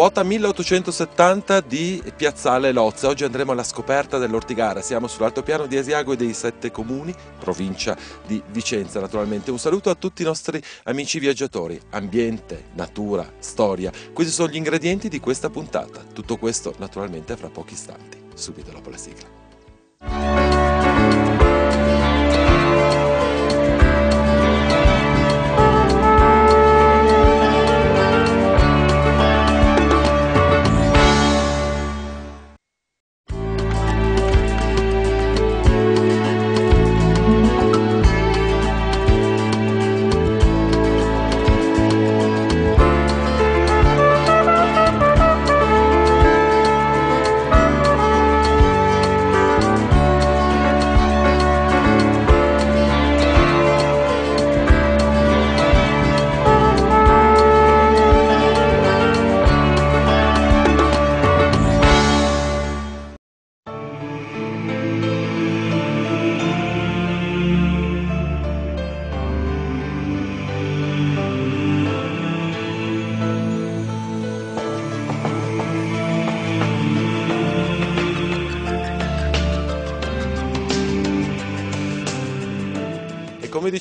Quota 1870 di Piazzale Lozza. Oggi andremo alla scoperta dell'Ortigara. Siamo sull'altopiano di Asiago e dei sette comuni, provincia di Vicenza naturalmente. Un saluto a tutti i nostri amici viaggiatori. Ambiente, natura, storia. Questi sono gli ingredienti di questa puntata. Tutto questo naturalmente fra pochi istanti, subito dopo la sigla.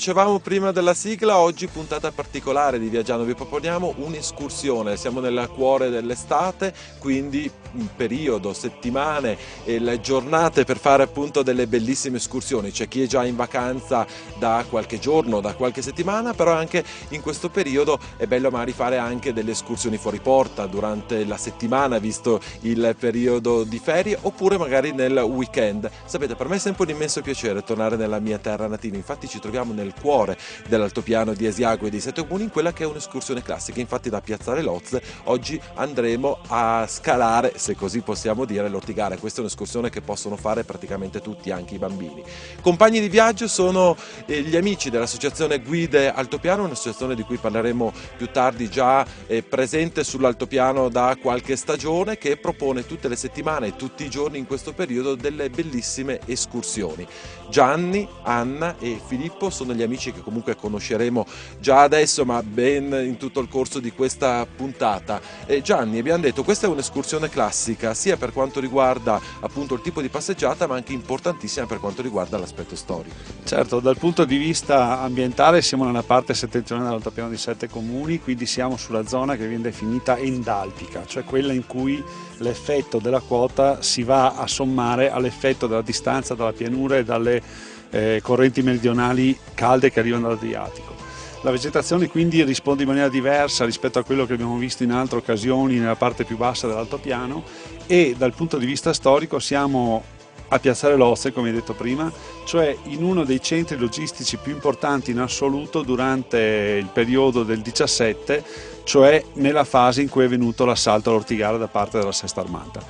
Dicevamo prima della sigla, oggi puntata particolare di Viaggiano, vi proponiamo un'escursione, siamo nel cuore dell'estate, quindi periodo, settimane e le giornate per fare appunto delle bellissime escursioni, c'è chi è già in vacanza da qualche giorno, da qualche settimana, però anche in questo periodo è bello magari fare anche delle escursioni fuori porta durante la settimana, visto il periodo di ferie, oppure magari nel weekend. Sapete, per me è sempre un immenso piacere tornare nella mia terra nativa, infatti ci troviamo nel cuore dell'altopiano di Asiago e dei Sette Comuni in quella che è un'escursione classica. Infatti da Piazzale Lozze oggi andremo a scalare, se così possiamo dire, l'Ortigara. Questa è un'escursione che possono fare praticamente tutti, anche i bambini. Compagni di viaggio sono eh, gli amici dell'associazione Guide Altopiano, un'associazione di cui parleremo più tardi già eh, presente sull'altopiano da qualche stagione che propone tutte le settimane e tutti i giorni in questo periodo delle bellissime escursioni. Gianni, Anna e Filippo sono gli amici che comunque conosceremo già adesso ma ben in tutto il corso di questa puntata. E Gianni, abbiamo detto questa è un'escursione classica sia per quanto riguarda appunto il tipo di passeggiata ma anche importantissima per quanto riguarda l'aspetto storico. Certo, dal punto di vista ambientale siamo nella parte settentrionale dell'altopiano di sette comuni, quindi siamo sulla zona che viene definita endalpica, cioè quella in cui l'effetto della quota si va a sommare all'effetto della distanza dalla pianura e dalle eh, correnti meridionali calde che arrivano dall'Adriatico. La vegetazione quindi risponde in maniera diversa rispetto a quello che abbiamo visto in altre occasioni nella parte più bassa dell'altopiano e dal punto di vista storico siamo a Piazzale Lozze, come detto prima, cioè in uno dei centri logistici più importanti in assoluto durante il periodo del 17, cioè nella fase in cui è venuto l'assalto all'Ortigara da parte della Sesta Armata.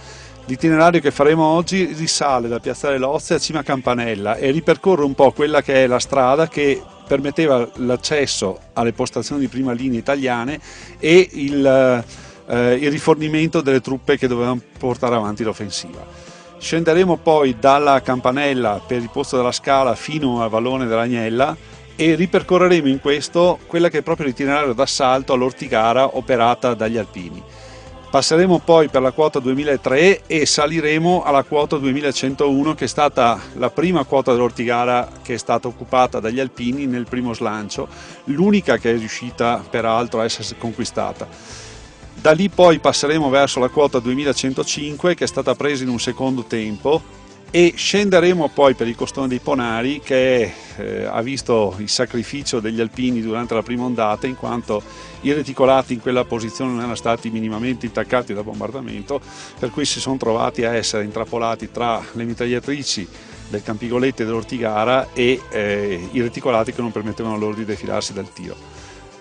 L'itinerario che faremo oggi risale da Piazzale Lozze a Cima Campanella e ripercorre un po' quella che è la strada che permetteva l'accesso alle postazioni di prima linea italiane e il, eh, il rifornimento delle truppe che dovevano portare avanti l'offensiva. Scenderemo poi dalla campanella per il posto della scala fino al vallone dell'Agnella e ripercorreremo in questo quella che è proprio l'itinerario d'assalto all'Ortigara operata dagli alpini. Passeremo poi per la quota 2003 e saliremo alla quota 2101 che è stata la prima quota dell'Ortigara che è stata occupata dagli alpini nel primo slancio, l'unica che è riuscita peraltro a essere conquistata. Da lì poi passeremo verso la quota 2105 che è stata presa in un secondo tempo e scenderemo poi per il costone dei Ponari che eh, ha visto il sacrificio degli alpini durante la prima ondata in quanto i reticolati in quella posizione non erano stati minimamente intaccati dal bombardamento per cui si sono trovati a essere intrappolati tra le mitragliatrici del Campigolette dell'Ortigara e eh, i reticolati che non permettevano loro di defilarsi dal tiro.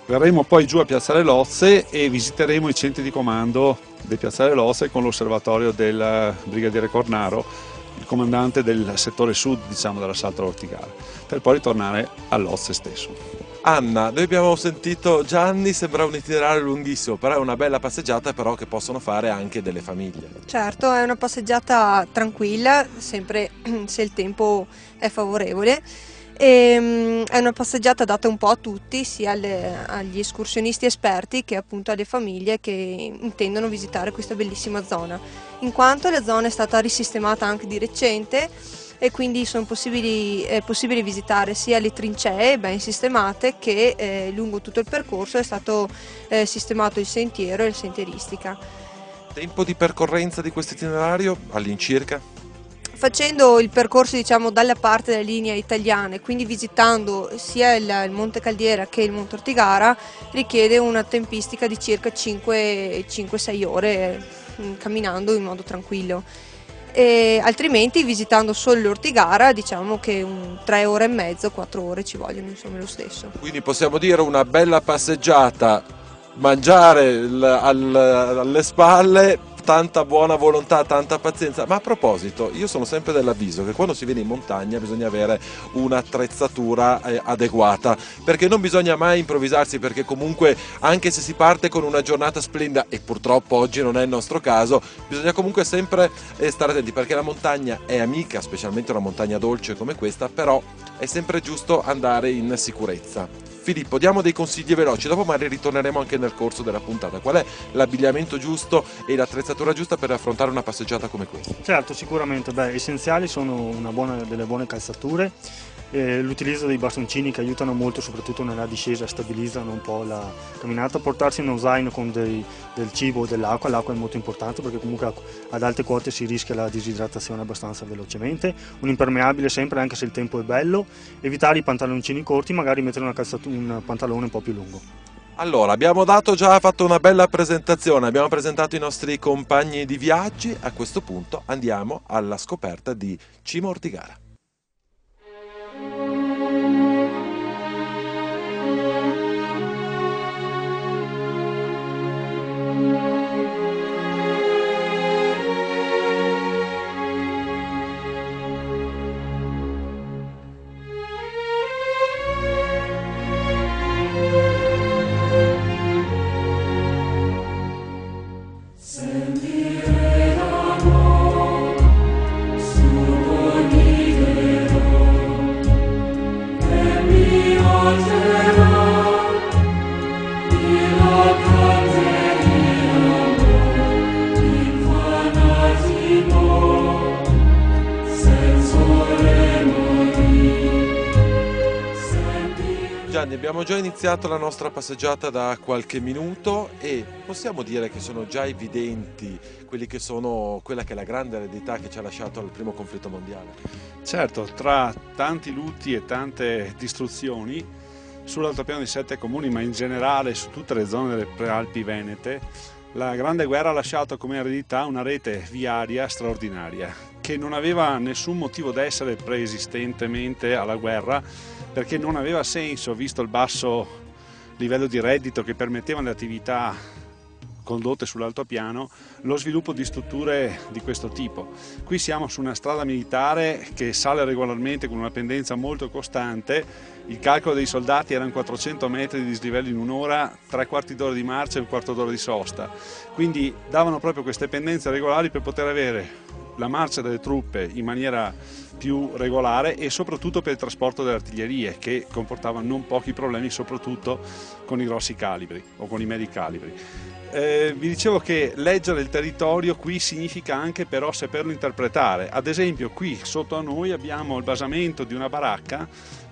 Verremo poi giù a Piazzale Lozze e visiteremo i centri di comando di Piazzale Lozze con l'osservatorio del brigadiere Cornaro il comandante del settore sud diciamo, dell'assalto all'Ortigara, per poi ritornare all'Ozze stesso. Anna, noi abbiamo sentito Gianni, sembra un itinerario lunghissimo, però è una bella passeggiata però che possono fare anche delle famiglie. Certo, è una passeggiata tranquilla, sempre se il tempo è favorevole E, ehm, è una passeggiata data un po' a tutti, sia alle, agli escursionisti esperti che appunto alle famiglie che intendono visitare questa bellissima zona, in quanto la zona è stata risistemata anche di recente e quindi è possibile visitare sia le trincee ben sistemate che eh, lungo tutto il percorso è stato eh, sistemato il sentiero e la sentieristica. Tempo di percorrenza di questo itinerario all'incirca? Facendo il percorso diciamo, dalla parte della linea italiana e quindi visitando sia il, Monte Caldiera che il Monte Ortigara richiede una tempistica di circa 5-6 ore mm, camminando in modo tranquillo. E altrimenti visitando solo l'Ortigara diciamo che 3 ore e mezzo, 4 ore ci vogliono insomma lo stesso. Quindi possiamo dire una bella passeggiata mangiare alle spalle tanta buona volontà, tanta pazienza. Ma a proposito, io sono sempre dell'avviso che quando si viene in montagna bisogna avere un'attrezzatura eh, adeguata, perché non bisogna mai improvvisarsi, perché comunque anche se si parte con una giornata splendida, e purtroppo oggi non è il nostro caso, bisogna comunque sempre eh, stare attenti, perché la montagna è amica, specialmente una montagna dolce come questa, però è sempre giusto andare in sicurezza. Filippo, diamo dei consigli veloci, dopo magari ritorneremo anche nel corso della puntata. Qual è l'abbigliamento giusto e l'attrezzatura giusta per affrontare una passeggiata come questa? Certo, sicuramente. Beh, essenziali sono buona, delle buone calzature, eh, l'utilizzo dei bastoncini che aiutano molto soprattutto nella discesa, stabilizzano un po' la camminata, portarsi uno zaino con dei, del cibo o dell'acqua, l'acqua è molto importante perché comunque ad alte quote si rischia la disidratazione abbastanza velocemente, un impermeabile sempre anche se il tempo è bello, evitare i pantaloncini corti, magari mettere un pantalone un po' più lungo. Allora, abbiamo dato già fatto una bella presentazione, abbiamo presentato i nostri compagni di viaggi, a questo punto andiamo alla scoperta di Cimo Ortigara. Gianni, abbiamo già iniziato la nostra passeggiata da qualche minuto e possiamo dire che sono già evidenti che sono, quella che è la grande eredità che ci ha lasciato il primo conflitto mondiale. Certo, tra tanti lutti e tante distruzioni sull'altopiano di sette comuni, ma in generale su tutte le zone delle prealpi venete, la Grande Guerra ha lasciato come eredità una rete viaria straordinaria che non aveva nessun motivo d'essere preesistentemente alla guerra perché non aveva senso, visto il basso livello di reddito che permettevano le attività condotte sull'altopiano, lo sviluppo di strutture di questo tipo. Qui siamo su una strada militare che sale regolarmente con una pendenza molto costante, il calcolo dei soldati erano 400 metri di dislivello in un'ora, tre quarti d'ora di marcia e un quarto d'ora di sosta, quindi davano proprio queste pendenze regolari per poter avere la marcia delle truppe in maniera più regolare e soprattutto per il trasporto delle artiglierie che comportava non pochi problemi soprattutto con i grossi calibri o con i medi calibri. Eh, vi dicevo che leggere il territorio qui significa anche però saperlo interpretare. Ad esempio qui sotto a noi abbiamo il basamento di una baracca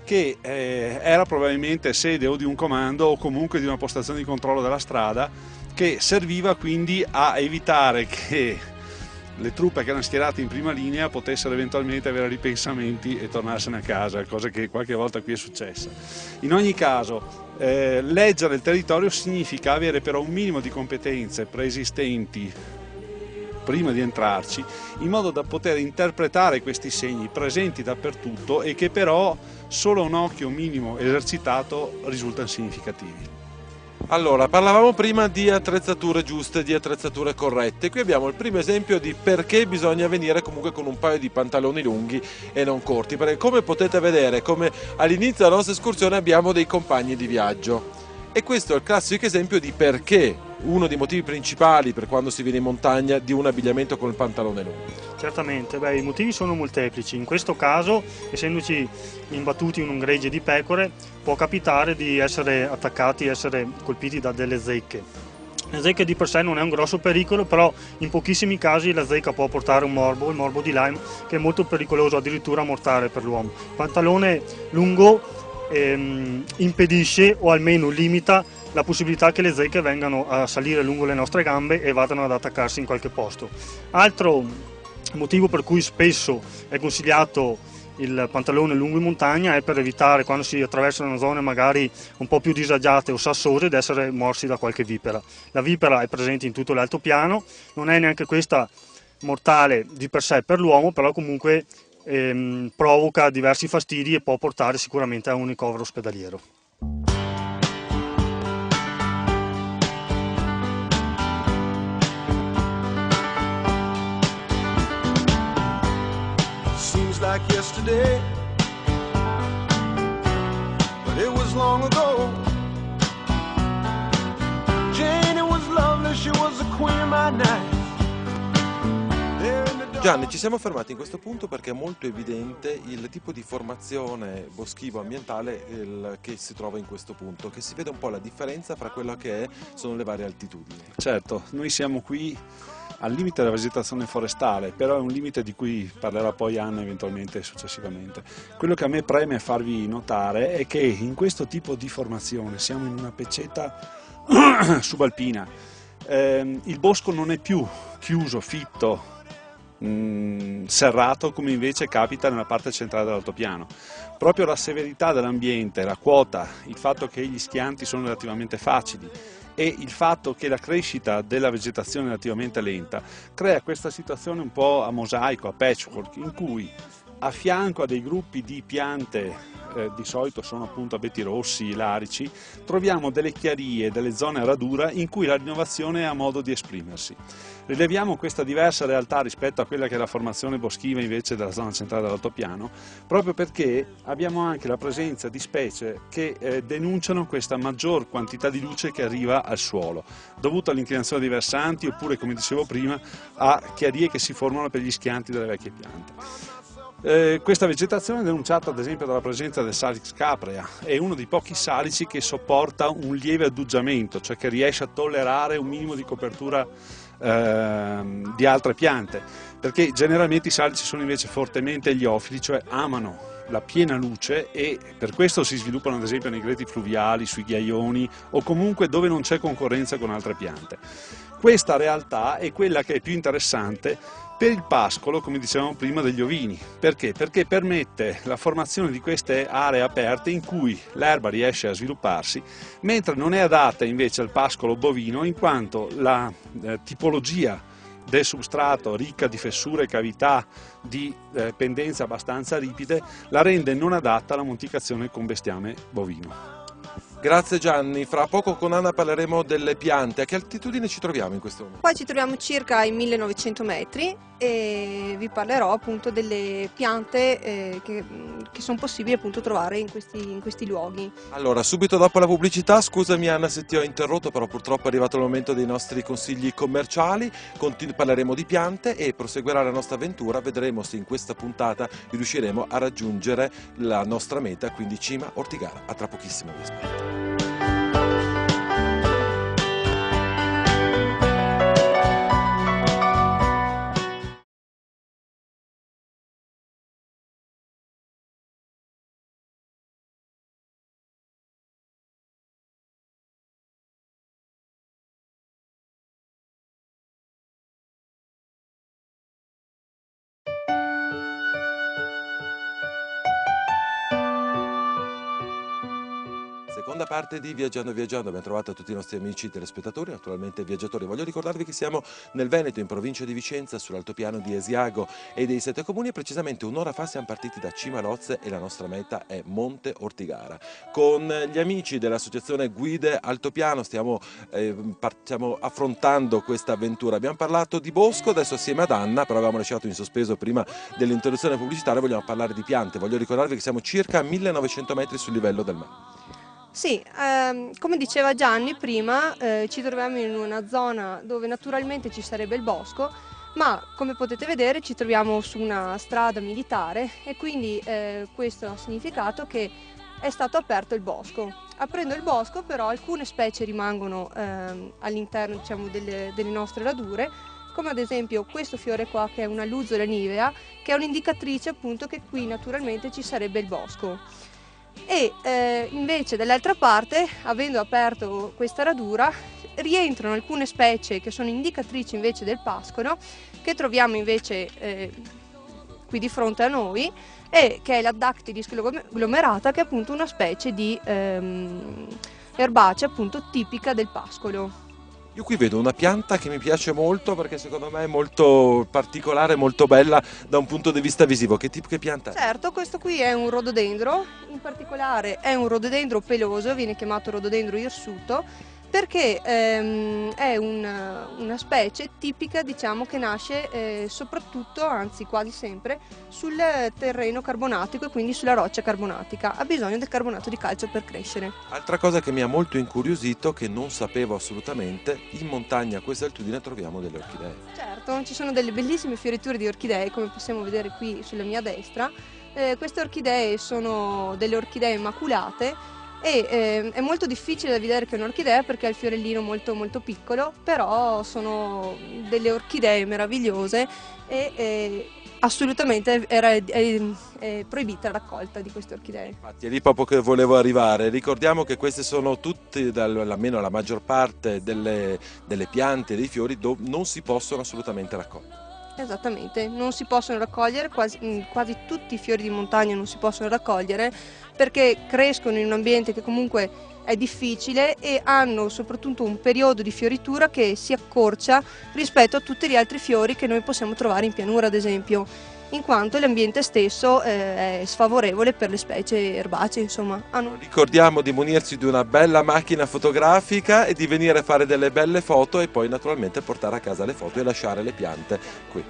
che eh, era probabilmente sede o di un comando o comunque di una postazione di controllo della strada che serviva quindi a evitare che le truppe che erano schierate in prima linea potessero eventualmente avere ripensamenti e tornarsene a casa, cosa che qualche volta qui è successa. In ogni caso, eh, leggere il territorio significa avere però un minimo di competenze preesistenti prima di entrarci, in modo da poter interpretare questi segni presenti dappertutto e che però solo un occhio minimo esercitato risultano significativi. Allora, parlavamo prima di attrezzature giuste, di attrezzature corrette. Qui abbiamo il primo esempio di perché bisogna venire comunque con un paio di pantaloni lunghi e non corti. Perché come potete vedere, come all'inizio della nostra escursione abbiamo dei compagni di viaggio. E questo è il classico esempio di perché uno dei motivi principali per quando si viene in montagna di un abbigliamento con il pantalone lungo. Certamente, beh, i motivi sono molteplici. In questo caso, essendoci imbattuti in un gregge di pecore, può capitare di essere attaccati, essere colpiti da delle zecche. La zecca di per sé non è un grosso pericolo, però in pochissimi casi la zecca può portare un morbo, il morbo di Lyme, che è molto pericoloso, addirittura mortale per l'uomo. Il pantalone lungo ehm, impedisce o almeno limita la possibilità che le zecche vengano a salire lungo le nostre gambe e vadano ad attaccarsi in qualche posto. Altro motivo per cui spesso è consigliato il pantalone lungo in montagna è per evitare quando si attraversano zone magari un po' più disagiate o sassose di essere morsi da qualche vipera. La vipera è presente in tutto l'altopiano, non è neanche questa mortale di per sé per l'uomo, però comunque ehm, provoca diversi fastidi e può portare sicuramente a un ricovero ospedaliero. Like yesterday. But it was long ago. Jane, it was lovely, she was the queen of my night. Gianni, ci siamo fermati in questo punto perché è molto evidente il tipo di formazione boschivo ambientale il, che si trova in questo punto, che si vede un po' la differenza fra quello che è, sono le varie altitudini. Certo, noi siamo qui al limite della vegetazione forestale, però è un limite di cui parlerà poi Anna eventualmente successivamente. Quello che a me preme farvi notare è che in questo tipo di formazione siamo in una peccetta subalpina, eh, il bosco non è più chiuso, fitto, mh, mm, serrato come invece capita nella parte centrale dell'altopiano. Proprio la severità dell'ambiente, la quota, il fatto che gli schianti sono relativamente facili, e il fatto che la crescita della vegetazione è relativamente lenta crea questa situazione un po' a mosaico, a patchwork, in cui a fianco a dei gruppi di piante eh, di solito sono appunto abeti rossi, larici, troviamo delle chiarie, delle zone a radura in cui la rinnovazione ha modo di esprimersi. Rileviamo questa diversa realtà rispetto a quella che è la formazione boschiva invece della zona centrale dell'altopiano, proprio perché abbiamo anche la presenza di specie che eh, denunciano questa maggior quantità di luce che arriva al suolo, dovuta all'inclinazione dei versanti oppure, come dicevo prima, a chiarie che si formano per gli schianti delle vecchie piante. Eh, questa vegetazione è denunciata ad esempio dalla presenza del Salix caprea, è uno dei pochi salici che sopporta un lieve adduggiamento, cioè che riesce a tollerare un minimo di copertura eh, di altre piante, perché generalmente i salici sono invece fortemente eliofili, cioè amano la piena luce e per questo si sviluppano ad esempio nei greti fluviali, sui ghiaioni o comunque dove non c'è concorrenza con altre piante. Questa realtà è quella che è più interessante per il pascolo, come dicevamo prima, degli ovini. Perché? Perché permette la formazione di queste aree aperte in cui l'erba riesce a svilupparsi, mentre non è adatta invece al pascolo bovino in quanto la eh, tipologia del substrato ricca di fessure e cavità di eh, pendenze abbastanza ripide la rende non adatta alla monticazione con bestiame bovino. Grazie Gianni, fra poco con Anna parleremo delle piante. A che altitudine ci troviamo in questo momento? Qua ci troviamo circa ai 1900 metri e vi parlerò appunto delle piante eh, che, che, sono possibili appunto trovare in questi, in questi, luoghi. Allora, subito dopo la pubblicità, scusami Anna se ti ho interrotto, però purtroppo è arrivato il momento dei nostri consigli commerciali, Continu- parleremo di piante e proseguirà la nostra avventura, vedremo se in questa puntata riusciremo a raggiungere la nostra meta, quindi Cima Ortigara. A tra pochissimo vi aspetto. Seconda parte di Viaggiando Viaggiando, ben trovato a tutti i nostri amici telespettatori, naturalmente viaggiatori. Voglio ricordarvi che siamo nel Veneto, in provincia di Vicenza, sull'altopiano di Esiago e dei Sette Comuni e precisamente un'ora fa siamo partiti da Cimalozze e la nostra meta è Monte Ortigara. Con gli amici dell'associazione Guide Altopiano stiamo, eh, stiamo affrontando questa avventura. Abbiamo parlato di bosco, adesso assieme ad Anna, però avevamo lasciato in sospeso prima dell'introduzione pubblicitaria, vogliamo parlare di piante. Voglio ricordarvi che siamo circa a 1900 metri sul livello del mare. Sì, ehm, come diceva Gianni prima, eh, ci troviamo in una zona dove naturalmente ci sarebbe il bosco, ma come potete vedere ci troviamo su una strada militare e quindi eh, questo ha significato che è stato aperto il bosco. Aprendo il bosco però alcune specie rimangono ehm, all'interno diciamo, delle, delle nostre radure, come ad esempio questo fiore qua che è una luzola nivea, che è un'indicatrice appunto che qui naturalmente ci sarebbe il bosco e eh, invece dall'altra parte, avendo aperto questa radura, rientrano alcune specie che sono indicatrici invece del pascolo, che troviamo invece eh, qui di fronte a noi, e che è la Dactylis glomerata, che è appunto una specie di ehm, erbacea appunto tipica del pascolo. Io qui vedo una pianta che mi piace molto perché secondo me è molto particolare, molto bella da un punto di vista visivo. Che tipo di pianta è? Certo, questo qui è un rododendro, in particolare è un rododendro peloso, viene chiamato rododendro irsuto perché ehm, è una, una, specie tipica diciamo, che nasce eh, soprattutto, anzi quasi sempre, sul terreno carbonatico e quindi sulla roccia carbonatica. Ha bisogno del carbonato di calcio per crescere. Altra cosa che mi ha molto incuriosito, che non sapevo assolutamente, in montagna a questa altitudine troviamo delle orchidee. Certo, ci sono delle bellissime fioriture di orchidee, come possiamo vedere qui sulla mia destra. Eh, queste orchidee sono delle orchidee maculate e eh, è molto difficile da vedere che è un'orchidea perché ha il fiorellino molto molto piccolo, però sono delle orchidee meravigliose e eh, assolutamente era è, è proibita la raccolta di queste orchidee. Infatti è lì proprio che volevo arrivare, ricordiamo che queste sono tutte, almeno la maggior parte delle, delle piante dei fiori dove non si possono assolutamente raccogliere. Esattamente, non si possono raccogliere, quasi, mm, quasi, tutti i fiori di montagna non si possono raccogliere perché crescono in un ambiente che comunque è difficile e hanno soprattutto un periodo di fioritura che si accorcia rispetto a tutti gli altri fiori che noi possiamo trovare in pianura ad esempio in quanto l'ambiente stesso eh, è sfavorevole per le specie erbacee. Insomma. Hanno... Ricordiamo di munirsi di una bella macchina fotografica e di venire a fare delle belle foto e poi naturalmente portare a casa le foto e lasciare le piante qui.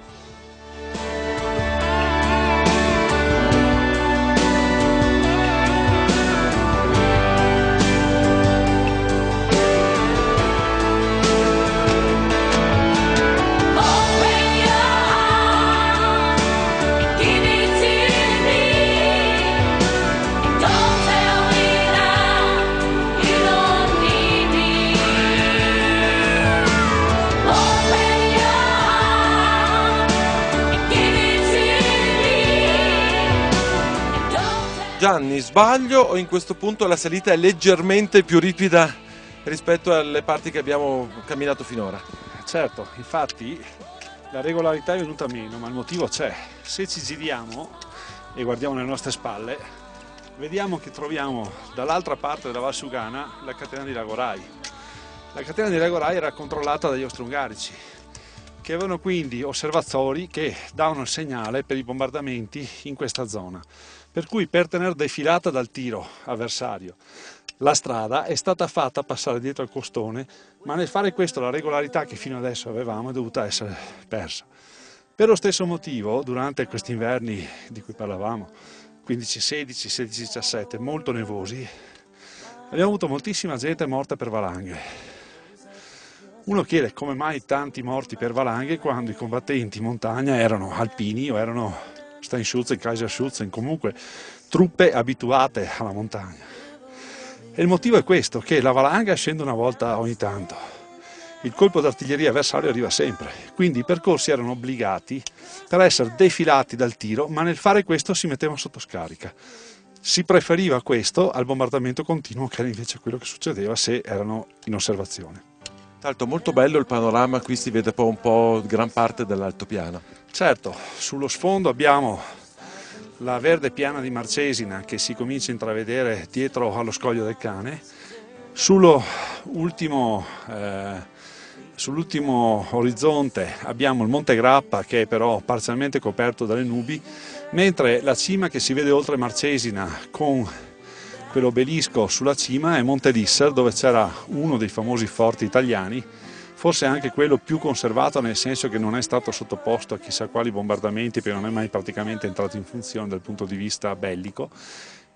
Gianni, sbaglio o in questo punto la salita è leggermente più ripida rispetto alle parti che abbiamo camminato finora? Certo, infatti la regolarità è venuta meno, ma il motivo c'è. Se ci giriamo e guardiamo le nostre spalle, vediamo che troviamo dall'altra parte della Valsugana la catena di Lagorai. La catena di Lagorai era controllata dagli austro-ungarici, che avevano quindi osservatori che davano il segnale per i bombardamenti in questa zona. Per cui per tenere defilata dal tiro avversario la strada è stata fatta passare dietro al costone, ma nel fare questo la regolarità che fino adesso avevamo è dovuta essere persa. Per lo stesso motivo, durante questi inverni di cui parlavamo, 15-16, 16-17, molto nevosi, abbiamo avuto moltissima gente morta per valanghe. Uno chiede come mai tanti morti per valanghe quando i combattenti in montagna erano alpini o erano Steinschützen, Kaiserschützen, comunque truppe abituate alla montagna. E il motivo è questo, che la valanga scende una volta ogni tanto. Il colpo d'artiglieria avversario arriva sempre, quindi i percorsi erano obbligati per essere defilati dal tiro, ma nel fare questo si mettevano sotto scarica. Si preferiva questo al bombardamento continuo, che era invece quello che succedeva se erano in osservazione. L'altro molto bello il panorama, qui si vede un po' gran parte dell'altopiano. Certo, sullo sfondo abbiamo la verde piana di Marcesina che si comincia a intravedere dietro allo scoglio del cane. Sull'ultimo, eh, sull'ultimo orizzonte abbiamo il Monte Grappa che è però parzialmente coperto dalle nubi, mentre la cima che si vede oltre Marcesina con quell'obelisco sulla cima è Monte Lisser dove c'era uno dei famosi forti italiani forse anche quello più conservato nel senso che non è stato sottoposto a chissà quali bombardamenti perché non è mai praticamente entrato in funzione dal punto di vista bellico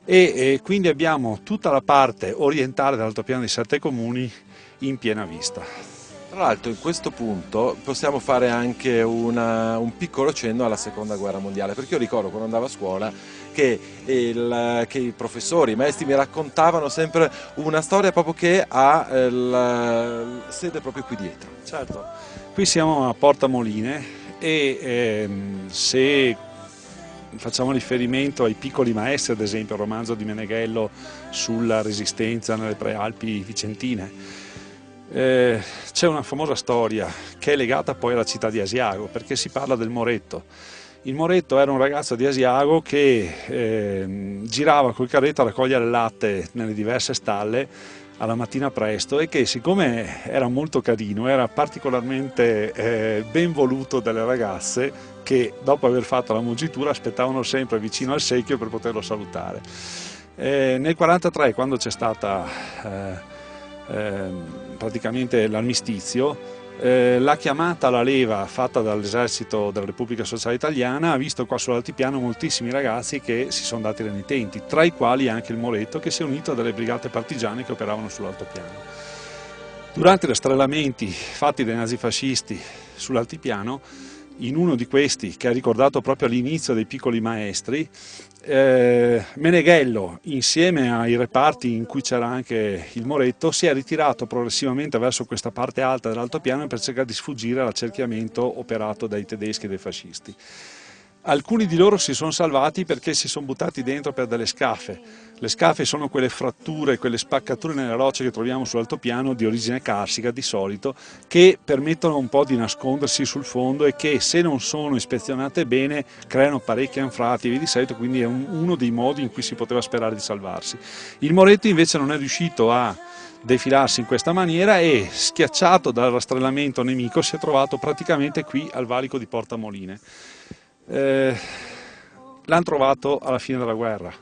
e, e quindi abbiamo tutta la parte orientale dell'altopiano di Sette Comuni in piena vista. Tra l'altro in questo punto possiamo fare anche una, un piccolo cenno alla seconda guerra mondiale, perché io ricordo quando andavo a scuola che, il, che i professori, i maestri mi raccontavano sempre una storia proprio che ha eh, la sede proprio qui dietro. Certo, qui siamo a Porta Moline e ehm, se facciamo riferimento ai piccoli maestri, ad esempio il romanzo di Meneghello sulla resistenza nelle prealpi vicentine, eh, c'è una famosa storia che è legata poi alla città di Asiago, perché si parla del Moretto. Il Moretto era un ragazzo di Asiago che eh, girava col carretto a raccogliere latte nelle diverse stalle alla mattina presto e che siccome era molto carino era particolarmente eh, ben voluto dalle ragazze che dopo aver fatto la mungitura aspettavano sempre vicino al secchio per poterlo salutare. Eh, nel 1943 quando c'è stata eh, Ehm, praticamente l'armistizio, eh, la chiamata alla leva fatta dall'esercito della Repubblica Sociale Italiana ha visto qua sull'altipiano moltissimi ragazzi che si sono dati renitenti, tra i quali anche il Moretto che si è unito a delle brigate partigiane che operavano sull'altopiano. Durante i rastrellamenti fatti dai nazifascisti sull'altipiano, in uno di questi, che ha ricordato proprio all'inizio dei piccoli maestri, eh, Meneghello, insieme ai reparti in cui c'era anche il Moretto, si è ritirato progressivamente verso questa parte alta dell'altopiano per cercare di sfuggire all'accerchiamento operato dai tedeschi e dai fascisti. Alcuni di loro si sono salvati perché si sono buttati dentro per delle scafe. Le scafe sono quelle fratture, quelle spaccature nelle rocce che troviamo sull'altopiano di origine carsica di solito, che permettono un po' di nascondersi sul fondo e che se non sono ispezionate bene creano parecchi anfrati di solito, quindi è un, uno dei modi in cui si poteva sperare di salvarsi. Il Moretto invece non è riuscito a defilarsi in questa maniera e schiacciato dal rastrellamento nemico si è trovato praticamente qui al valico di Porta Moline. Eh, l'hanno trovato alla fine della guerra.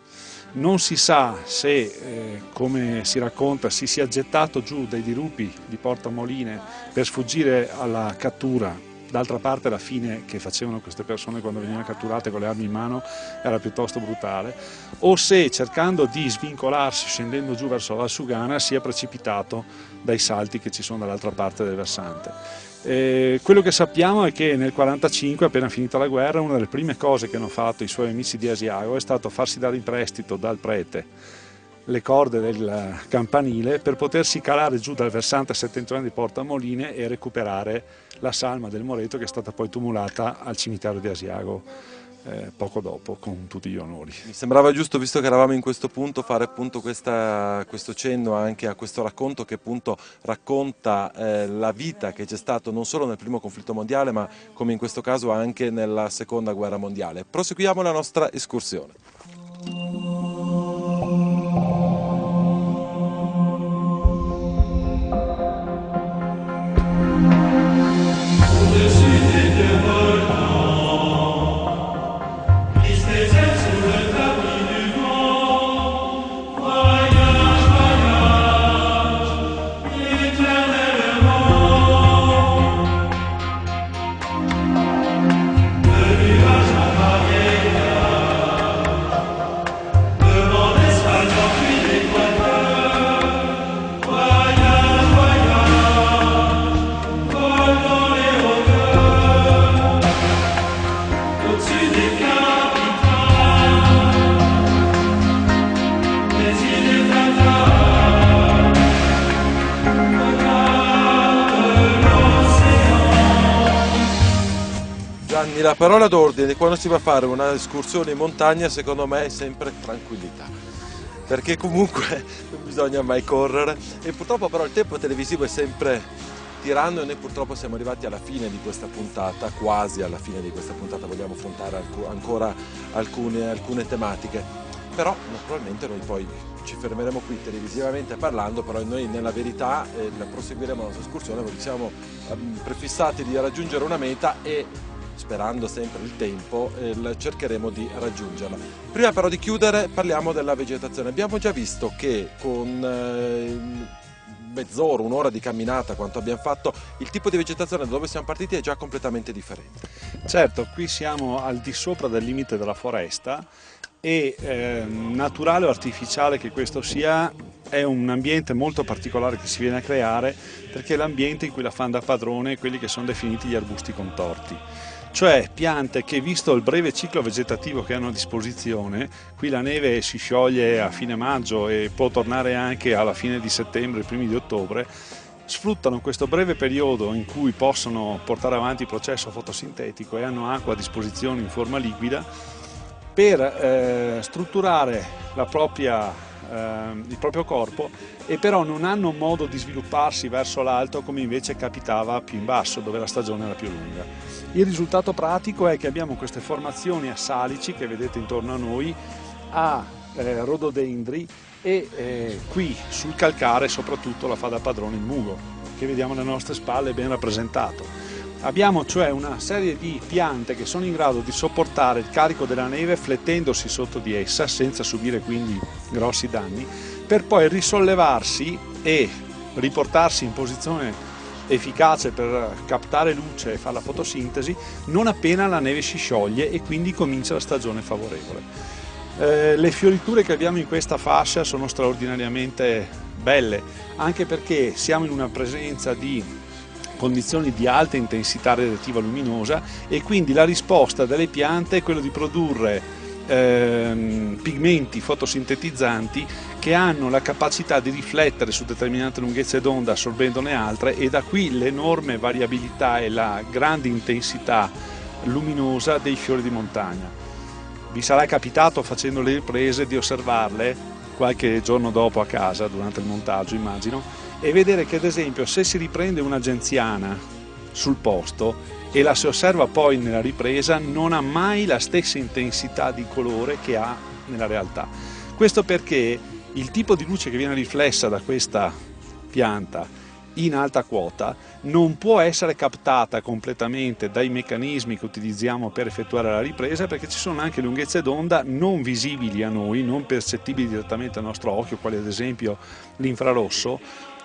Non si sa se, eh, come si racconta, si sia gettato giù dai dirupi di Porta Moline per sfuggire alla cattura. D'altra parte la fine che facevano queste persone quando venivano catturate con le armi in mano era piuttosto brutale, o se cercando di svincolarsi scendendo giù verso la Sugana sia precipitato dai salti che ci sono dall'altra parte del versante. Eh, quello che sappiamo è che nel 1945, appena finita la guerra, una delle prime cose che hanno fatto i suoi amici di Asiago è stato farsi dare in prestito dal prete le corde del campanile per potersi calare giù dal versante settentrionale di Porta Moline e recuperare la salma del Moreto che è stata poi tumulata al cimitero di Asiago eh, poco dopo con tutti gli onori. Mi sembrava giusto, visto che eravamo in questo punto, fare appunto questa, questo cenno anche a questo racconto che appunto racconta eh, la vita che c'è stato non solo nel primo conflitto mondiale ma come in questo caso anche nella seconda guerra mondiale. Proseguiamo la nostra escursione. Parola d'ordine quando si va a fare un'escursione in montagna secondo me è sempre tranquillità, perché comunque non bisogna mai correre. E purtroppo però il tempo televisivo è sempre tiranno e noi purtroppo siamo arrivati alla fine di questa puntata, quasi alla fine di questa puntata, vogliamo affrontare ancora alcune, alcune tematiche, però naturalmente noi poi ci fermeremo qui televisivamente parlando, però noi nella verità eh, proseguiremo la nostra escursione perché siamo eh, prefissati di raggiungere una meta e sperando sempre il tempo, eh, cercheremo di raggiungerla. Prima però di chiudere parliamo della vegetazione. Abbiamo già visto che con eh, mezz'ora, un'ora di camminata, quanto abbiamo fatto, il tipo di vegetazione da dove siamo partiti è già completamente differente. Certo, qui siamo al di sopra del limite della foresta e eh, naturale o artificiale che questo sia, è un ambiente molto particolare che si viene a creare perché è l'ambiente in cui la fanno da padrone quelli che sono definiti gli arbusti contorti cioè piante che visto il breve ciclo vegetativo che hanno a disposizione, qui la neve si scioglie a fine maggio e può tornare anche alla fine di settembre, primi di ottobre, sfruttano questo breve periodo in cui possono portare avanti il processo fotosintetico e hanno acqua a disposizione in forma liquida per eh, strutturare propria, eh, il proprio corpo e però non hanno modo di svilupparsi verso l'alto come invece capitava più in basso dove la stagione era più lunga. Il risultato pratico è che abbiamo queste formazioni a salici che vedete intorno a noi a eh, rododendri e eh, qui sul calcare soprattutto la fa da padrone il mugo che vediamo alle nostre spalle ben rappresentato. Abbiamo cioè una serie di piante che sono in grado di sopportare il carico della neve flettendosi sotto di essa senza subire quindi grossi danni per poi risollevarsi e riportarsi in posizione efficace per captare luce e fare la fotosintesi non appena la neve si scioglie e quindi comincia la stagione favorevole. Eh, le fioriture che abbiamo in questa fascia sono straordinariamente belle, anche perché siamo in una presenza di condizioni di alta intensità radiativa luminosa e quindi la risposta delle piante è quella di produrre ehm, pigmenti fotosintetizzanti che hanno la capacità di riflettere su determinate lunghezze d'onda assorbendone altre e da qui l'enorme variabilità e la grande intensità luminosa dei fiori di montagna. Vi sarà capitato facendo le riprese di osservarle qualche giorno dopo a casa, durante il montaggio immagino, e vedere che ad esempio se si riprende una genziana sul posto e la si osserva poi nella ripresa non ha mai la stessa intensità di colore che ha nella realtà. Questo perché il tipo di luce che viene riflessa da questa pianta in alta quota non può essere captata completamente dai meccanismi che utilizziamo per effettuare la ripresa perché ci sono anche lunghezze d'onda non visibili a noi, non percettibili direttamente al nostro occhio, quali ad esempio l'infrarosso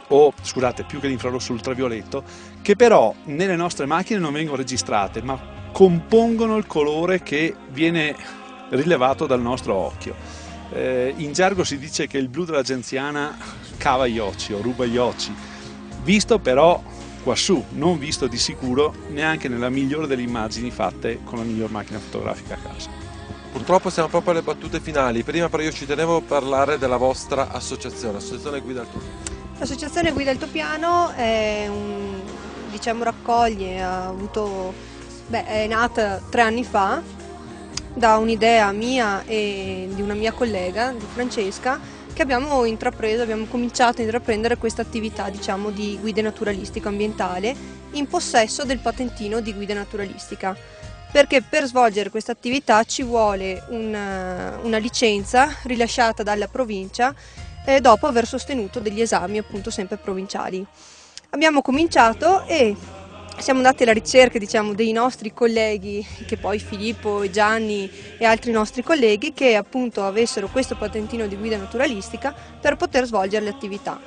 o scusate più che l'infrarosso ultravioletto, che però nelle nostre macchine non vengono registrate ma compongono il colore che viene rilevato dal nostro occhio. Eh, in gergo si dice che il blu della genziana cava gli occhi o ruba gli occhi visto però quassù, non visto di sicuro neanche nella migliore delle immagini fatte con la miglior macchina fotografica a casa. Purtroppo siamo proprio alle battute finali, prima però io ci tenevo a parlare della vostra associazione, Associazione Guida Altopiano. L'associazione Guida Altopiano è un, diciamo, raccoglie, avuto, beh, è nata tre anni fa da un'idea mia e di una mia collega, di Francesca, che abbiamo intrapreso, abbiamo cominciato a intraprendere questa attività diciamo, di guida naturalistica ambientale in possesso del patentino di guida naturalistica. Perché per svolgere questa attività ci vuole una, una licenza rilasciata dalla provincia eh, dopo aver sostenuto degli esami appunto sempre provinciali. Abbiamo cominciato e siamo andati alla ricerca diciamo, dei nostri colleghi, che poi Filippo e Gianni e altri nostri colleghi, che appunto avessero questo patentino di guida naturalistica per poter svolgere le attività.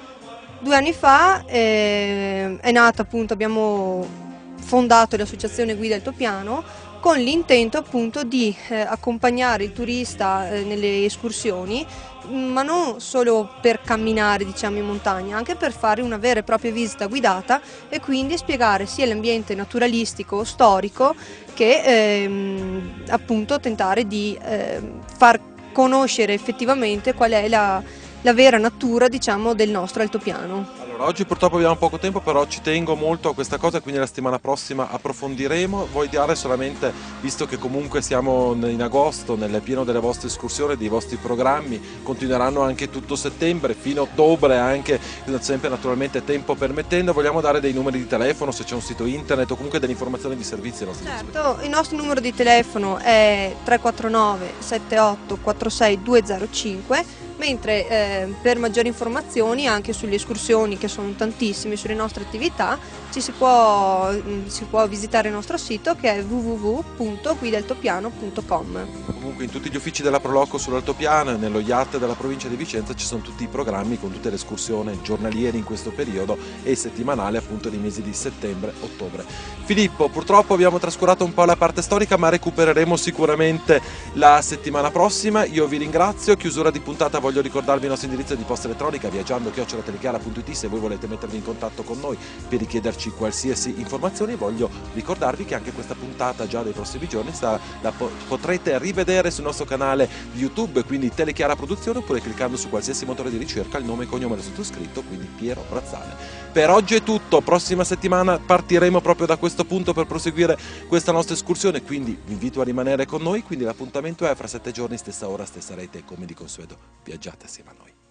Due anni fa eh, è nata appunto, abbiamo fondato l'associazione Guida il Topiano con l'intento appunto di eh, accompagnare il turista eh, nelle escursioni ma non solo per camminare diciamo, in montagna, anche per fare una vera e propria visita guidata e quindi spiegare sia l'ambiente naturalistico, storico, che ehm, appunto tentare di eh, far conoscere effettivamente qual è la, la vera natura diciamo, del nostro altopiano. Allora, oggi purtroppo abbiamo poco tempo, però ci tengo molto a questa cosa, quindi la settimana prossima approfondiremo. Vuoi dare solamente, visto che comunque siamo in agosto, nel pieno delle vostre escursioni, dei vostri programmi, continueranno anche tutto settembre, fino a ottobre, anche sempre naturalmente tempo permettendo, vogliamo dare dei numeri di telefono, se c'è un sito internet o comunque delle informazioni di servizi ai nostri Certo, il nostro numero di telefono è 349 78 46 205 mentre eh, per maggiori informazioni anche sulle escursioni che sono tantissime sulle nostre attività ci si può, mm, si può visitare il nostro sito che è www.guideltopiano.com Comunque in tutti gli uffici della Proloco sull'Altopiano e nello yacht della provincia di Vicenza ci sono tutti i programmi con tutte le escursioni giornaliere in questo periodo e settimanali appunto nei mesi di settembre-ottobre. Filippo, purtroppo abbiamo trascurato un po' la parte storica ma recupereremo sicuramente la settimana prossima. Io vi ringrazio, chiusura di puntata voglio ricordarvi il nostro indirizzo di posta elettronica viaggiando-telechiara.it se voi volete mettervi in contatto con noi per richiederci qualsiasi informazione voglio ricordarvi che anche questa puntata già dei prossimi giorni sta, la po- potrete rivedere sul nostro canale YouTube quindi Telechiara Produzione oppure cliccando su qualsiasi motore di ricerca il nome e cognome del sottoscritto quindi Piero Brazzale. Per oggi è tutto, prossima settimana partiremo proprio da questo punto per proseguire questa nostra escursione quindi vi invito a rimanere con noi quindi l'appuntamento è fra sette giorni stessa ora stessa rete come di consueto viaggiate assieme a noi.